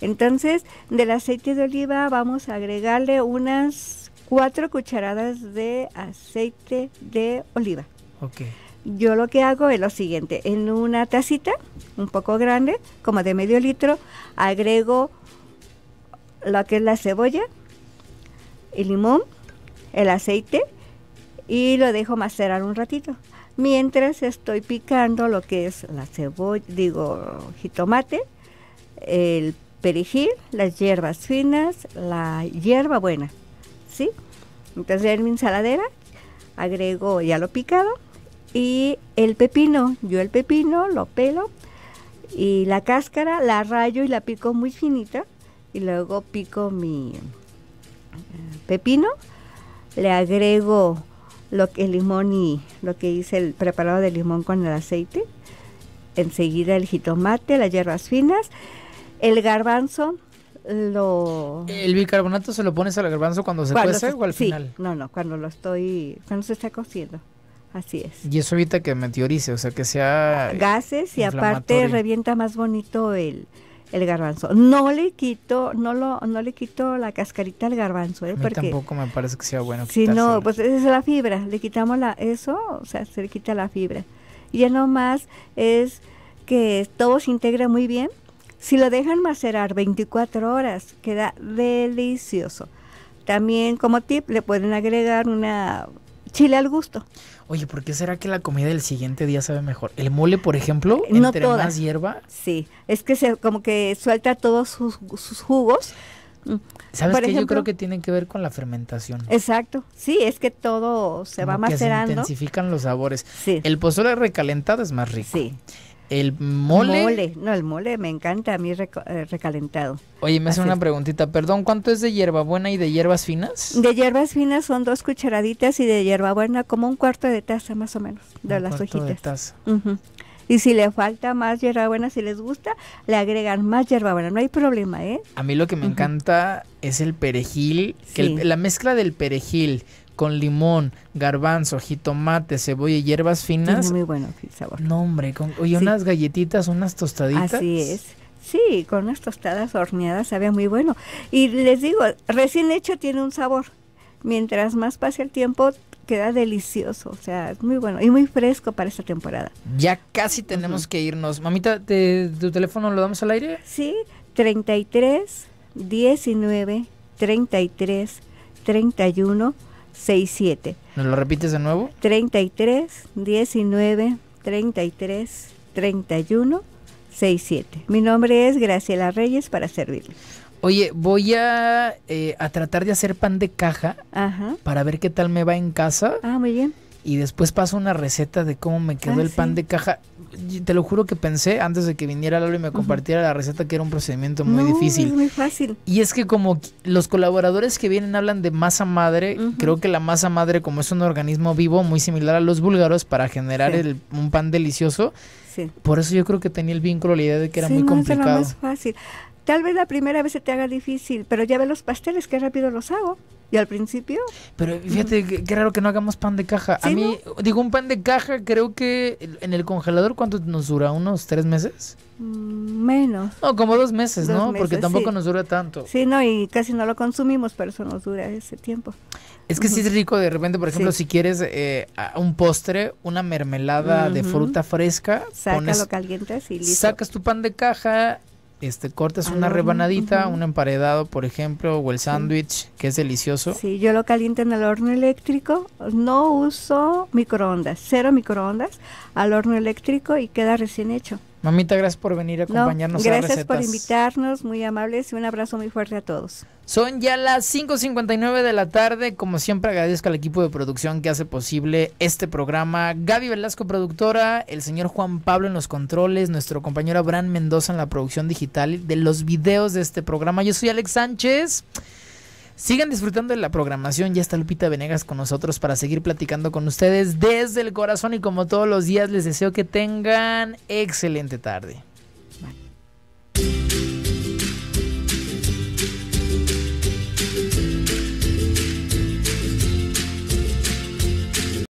Entonces, del aceite de oliva vamos a agregarle unas cuatro cucharadas de aceite de oliva. Okay. Yo lo que hago es lo siguiente, en una tacita, un poco grande, como de medio litro, agrego lo que es la cebolla, el limón, el aceite y lo dejo macerar un ratito. Mientras estoy picando lo que es la cebolla, digo, jitomate, el perejil, las hierbas finas, la hierba buena, ¿sí? Entonces en mi ensaladera agrego ya lo picado y el pepino, yo el pepino lo pelo y la cáscara la rayo y la pico muy finita y luego pico mi eh, pepino. Le agrego lo que el limón y lo que hice el preparado de limón con el aceite, enseguida el jitomate, las hierbas finas, el garbanzo lo el bicarbonato se lo pones al garbanzo cuando se cuece o al sí, final no no cuando lo estoy cuando se está cociendo así es y eso evita que meteorice o sea que sea gases y aparte revienta más bonito el el garbanzo. No le quito, no lo, no le quito la cascarita al garbanzo, ¿eh? porque tampoco me parece que sea bueno. Si no, pues es la fibra. Le quitamos la, eso, o sea, se le quita la fibra. Y ya nomás es que todo se integra muy bien. Si lo dejan macerar 24 horas, queda delicioso. También como tip le pueden agregar una chile al gusto. Oye, ¿por qué será que la comida del siguiente día sabe mejor? ¿El mole, por ejemplo, no entre más hierba? Sí, es que se como que suelta todos sus, jugos. Mm. ¿Sabes qué? Yo creo que tiene que ver con la fermentación. Exacto, sí, es que todo se va macerando. se intensifican los sabores. Sí. El pozole recalentado es más rico. Sí. El mole. no, el mole me encanta a mí eh, recalentado. Oye, me hace una preguntita, perdón, ¿cuánto es de hierbabuena y de hierbas finas? De hierbas finas son dos cucharaditas y de hierbabuena como un cuarto de taza más o menos de un las cuarto De taza. Y si le falta más hierbabuena, si les gusta, le agregan más hierbabuena, no hay problema, ¿eh? A mí lo que me encanta es el perejil, que la mezcla del perejil con limón, garbanzo, jitomate, cebolla y hierbas finas. Es muy bueno el sabor. No, hombre, con, oye, unas galletitas, unas tostaditas. Así es. Sí, con unas tostadas horneadas sabe muy bueno. Y les digo, recién hecho tiene un sabor. Mientras más pase el tiempo, queda delicioso. O sea, es muy bueno y muy fresco para esta temporada. Ya casi tenemos que irnos. Mamita, ¿tu teléfono lo damos al aire? Sí, 33 19 33 31 67. ¿Nos lo repites de nuevo? 33 19 33 31 67. Mi nombre es Graciela Reyes para servirle. Oye, voy a, eh, a tratar de hacer pan de caja para ver qué tal me va en casa. Ah, muy bien y después paso una receta de cómo me quedó ah, el pan de caja. Te lo juro que pensé antes de que viniera Lalo y me compartiera la receta que era un procedimiento muy difícil. Es muy fácil. Y es que como los colaboradores que vienen hablan de masa madre, creo que la masa madre como es un organismo vivo muy similar a los búlgaros para generar el, un pan delicioso. Sí. Por eso yo creo que tenía el vínculo, la idea de que era muy complicado. Es fácil. Tal vez la primera vez se te haga difícil, pero ya ve los pasteles, que rápido los hago. Y al principio. Pero fíjate, qué raro que no hagamos pan de caja. a mí, digo, un pan de caja, creo que en el congelador, ¿cuánto nos dura? ¿Unos tres meses? Mm, menos. No, como dos meses, ¿no? Porque tampoco nos dura tanto. Sí, no, y casi no lo consumimos, pero eso nos dura ese tiempo. Es que sí es rico de repente, por ejemplo, si quieres eh, un postre, una mermelada de fruta fresca. Sácalo, calientes y listo. Sacas tu pan de caja, este cortas una rebanadita, un emparedado, por ejemplo, o el sándwich, que es delicioso. Sí, yo lo caliento en el horno eléctrico. No uso microondas, cero microondas al horno eléctrico y queda recién hecho. Mamita, gracias por venir a acompañarnos. gracias por invitarnos, muy amables y un abrazo muy fuerte a todos. Son ya las 5.59 de la tarde. Como siempre agradezco al equipo de producción que hace posible este programa. Gaby Velasco, productora, el señor Juan Pablo en los controles, nuestro compañero Abraham Mendoza en la producción digital de los videos de este programa. Yo soy Alex Sánchez. Sigan disfrutando de la programación. Ya está Lupita Venegas con nosotros para seguir platicando con ustedes desde el corazón. Y como todos los días, les deseo que tengan excelente tarde.